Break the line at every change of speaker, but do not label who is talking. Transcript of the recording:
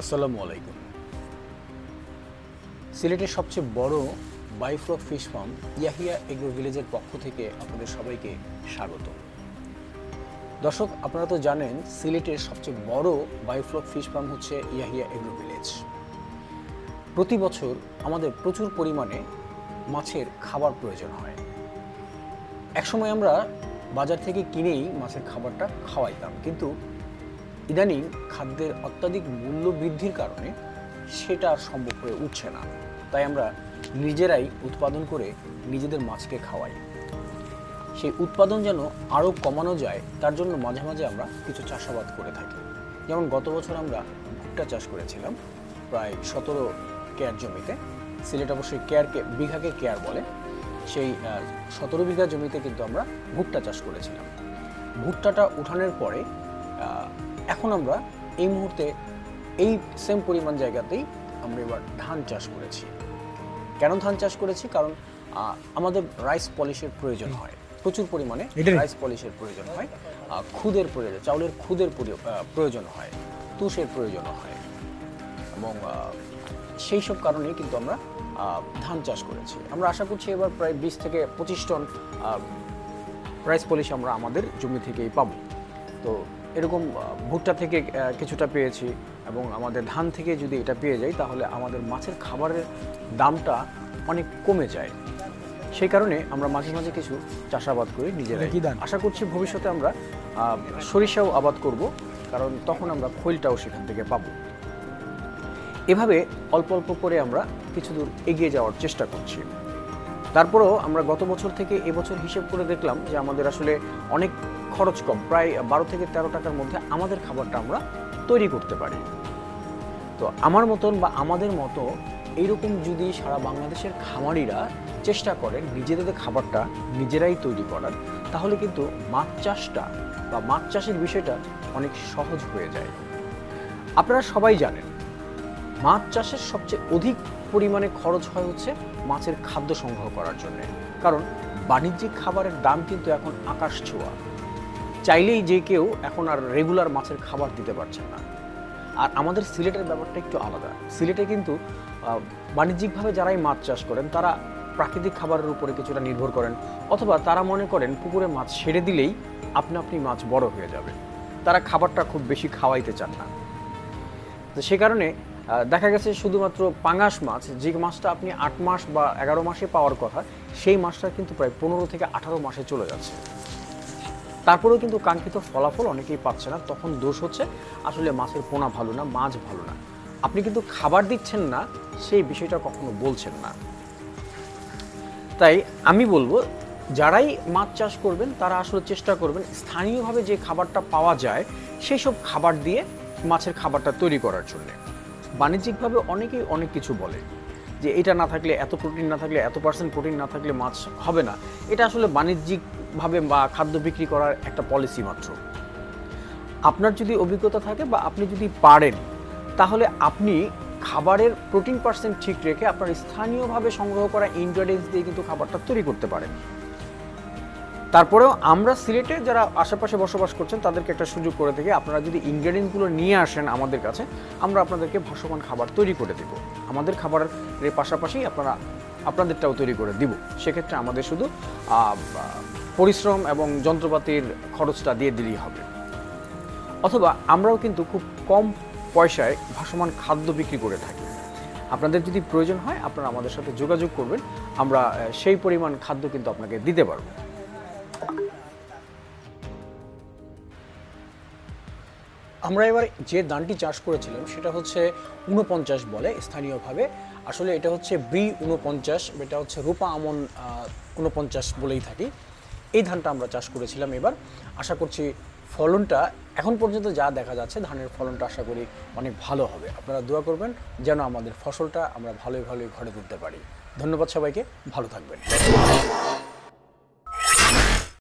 আসসালামু আলাইকুম। সিলেটের সবচেয়ে বড় biofloc fish farm Yahiya agro ভিলেজের পক্ষ থেকে আপনাদের সবাইকে স্বাগত। দর্শক, আপনারা তো জানেন, সিলেটের সবচেয়ে বড় বায়োফ্লক ফিশ ফার্ম হচ্ছে ইয়াহিয়া এগ্রো ভিলেজ প্রতি বছর আমাদের প্রচুর পরিমাণে মাছের খাবার প্রয়োজন হয়। একসময় আমরা বাজার থেকে কিনেই মাছের খাবারটা খাওয়াইতাম, কিন্তু ইদানিং খাদ্যের অত্যাধিক মূল্য বৃদ্ধির কারণে সেটা আর সম্ভব হয়ে উঠছে না। তাই আমরা নিজেরাই উৎপাদন করে নিজেদের মাছকে খাওয়াই। সেই উৎপাদন যেন আরও কমানো যায়, তার জন্য মাঝে মাঝে আমরা কিছু চাষাবাদ করে থাকি। যেমন গত বছর আমরা ভুট্টা চাষ করেছিলাম, প্রায় সতেরো কেয়ার জমিতে। সিলেট অবশ্যই কেয়ারকে, বিঘাকে কেয়ার বলে। সেই সতেরো বিঘা জমিতে কিন্তু আমরা ভুট্টা চাষ করেছিলাম। ভুট্টাটা উঠানোর পরে এখন আমরা এই মুহূর্তে এই সেম পরিমাণ জায়গাতেই আমরা এবার ধান চাষ করেছি। কেন ধান চাষ করেছি? কারণ আমাদের রাইস পলিশের প্রয়োজন হয়। প্রচুর পরিমাণে রাইস পলিশের প্রয়োজন হয়। খুদের প্রয়োজন চাউলের খুদের প্রয়োজন- হয় তুষের প্রয়োজন হয়। এবং সেই সব কারণেই কিন্তু আমরা ধান চাষ করেছি। আমরা আশা করছি এবার প্রায় বিশ থেকে পঁচিশ টন রাইস পলিশ আমরা আমাদের জমি থেকেই পাবো। তো এরকম ভুট্টা থেকে কিছুটা পেয়েছি এবং আমাদের ধান থেকে যদি এটা পেয়ে যাই তাহলে আমাদের মাছের খাবারের দামটা অনেক কমে যায়। সেই কারণে আমরা মাঝে মাঝে কিছু চাষাবাদ করি নিজেরাই। আশা করছি ভবিষ্যতে আমরা সরিষাও আবাদ করব কারণ তখন আমরা খৈলটাও সেখান থেকে পাবো। এভাবে অল্প অল্প করে আমরা কিছু দূর এগিয়ে যাওয়ার চেষ্টা করছি। তারপরেও আমরা গত বছর থেকে এবছর হিসেব করে দেখলাম যে আমাদের আসলে অনেক খরচ কম। প্রায় বারো থেকে তেরো টাকার মধ্যে আমাদের খাবারটা আমরা তৈরি করতে পারি। তো আমার মতন বা আমাদের মতো এইরকম যদি সারা বাংলাদেশের খামারিরা চেষ্টা করেন নিজেদের খাবারটা নিজেরাই তৈরি করার, তাহলে কিন্তু মাছ চাষটা বা মাছ চাষের বিষয়টা অনেক সহজ হয়ে যায়। আপনারা সবাই জানেন, মাছ চাষের সবচেয়ে অধিক পরিমাণে খরচ হয় হচ্ছে মাছের খাদ্য সংগ্রহ করার জন্য। কারণ বাণিজ্যিক খাবারের দাম কিন্তু এখন আকাশ ছোঁয়া। চাইলেই যে কেউ এখন আর রেগুলার মাছের খাবার দিতে পারছেন না। আর আমাদের সিলেটের ব্যাপারটা একটু আলাদা। সিলেটে কিন্তু বাণিজ্যিকভাবে যারাই মাছ চাষ করেন, তারা প্রাকৃতিক খাবারের উপরে কিছুটা নির্ভর করেন। অথবা তারা মনে করেন, পুকুরে মাছ ছেড়ে দিলেই আপনা আপনি মাছ বড় হয়ে যাবে। তারা খাবারটা খুব বেশি খাওয়াইতে চান না। তো সে কারণে দেখা গেছে শুধুমাত্র পাঙাশ মাছ, যে মাছটা আপনি আট মাস বা এগারো মাসে পাওয়ার কথা, সেই মাছটা কিন্তু প্রায় পনেরো থেকে আঠারো মাসে চলে যাচ্ছে। তারপরেও কিন্তু কাঙ্ক্ষিত ফলাফল অনেকেই পাচ্ছে না। তখন দোষ হচ্ছে আসলে মাছের পোনা ভালো না, মাছ ভালো না। আপনি কিন্তু খাবার দিচ্ছেন না, সেই বিষয়টা কখনো বলছেন না। তাই আমি বলব, যারাই মাছ চাষ করবেন, তারা আসলে চেষ্টা করবেন স্থানীয়ভাবে যে খাবারটা পাওয়া যায় সেই সব খাবার দিয়ে মাছের খাবারটা তৈরি করার জন্য। বাণিজ্যিকভাবে অনেকেই অনেক কিছু বলে। যে এটা না থাকলে এত প্রোটিন না থাকলে, এত পার্সেন্ট প্রোটিন না থাকলে মাছ হবে না। এটা আসলে বাণিজ্যিকভাবে বা খাদ্য বিক্রি করার একটা পলিসি মাত্র। আপনার যদি অভিজ্ঞতা থাকে বা আপনি যদি পারেন, তাহলে আপনি খাবারের প্রোটিন পার্সেন্ট ঠিক রেখে আপনার স্থানীয়ভাবে সংগ্রহ করা ইনগ্রেডিয়েন্টস দিয়ে কিন্তু খাবারটা তৈরি করতে পারেন। তারপরেও আমরা সিলেটে যারা আশেপাশে বসবাস করছেন, তাদেরকে একটা সুযোগ করে থেকে আপনারা যদি ইনগ্রেডিয়েন্টসগুলো নিয়ে আসেন আমাদের কাছে, আমরা আপনাদেরকে ভাসমান খাবার তৈরি করে দেব। আমাদের খাবারের পাশাপাশি আপনারা, আপনাদেরটাও তৈরি করে দিব। সেক্ষেত্রে আমাদের শুধু পরিশ্রম এবং যন্ত্রপাতির খরচটা দিয়ে দিলেই হবে। অথবা আমরাও কিন্তু খুব কম পয়সায় ভাসমান খাদ্য বিক্রি করে থাকি। আপনাদের যদি প্রয়োজন হয়, আপনারা আমাদের সাথে যোগাযোগ করবেন। আমরা সেই পরিমাণ খাদ্য কিন্তু আপনাকে দিতে পারব। আমরা এবার যে ধানটি চাষ করেছিলাম, সেটা হচ্ছে উনপঞ্চাশ বলে স্থানীয়ভাবে। আসলে এটা হচ্ছে বি উনপঞ্চাশ এটা হচ্ছে রূপা আমন উনপঞ্চাশ বলেই থাকি। এই ধানটা আমরা চাষ করেছিলাম এবার। আশা করছি ফলনটা, এখন পর্যন্ত যা দেখা যাচ্ছে, ধানের ফলনটা আশা করি অনেক ভালো হবে। আপনারা দোয়া করবেন যেন আমাদের ফসলটা আমরা ভালোই ভালোই ঘরে তুলতে পারি। ধন্যবাদ সবাইকে, ভালো থাকবেন।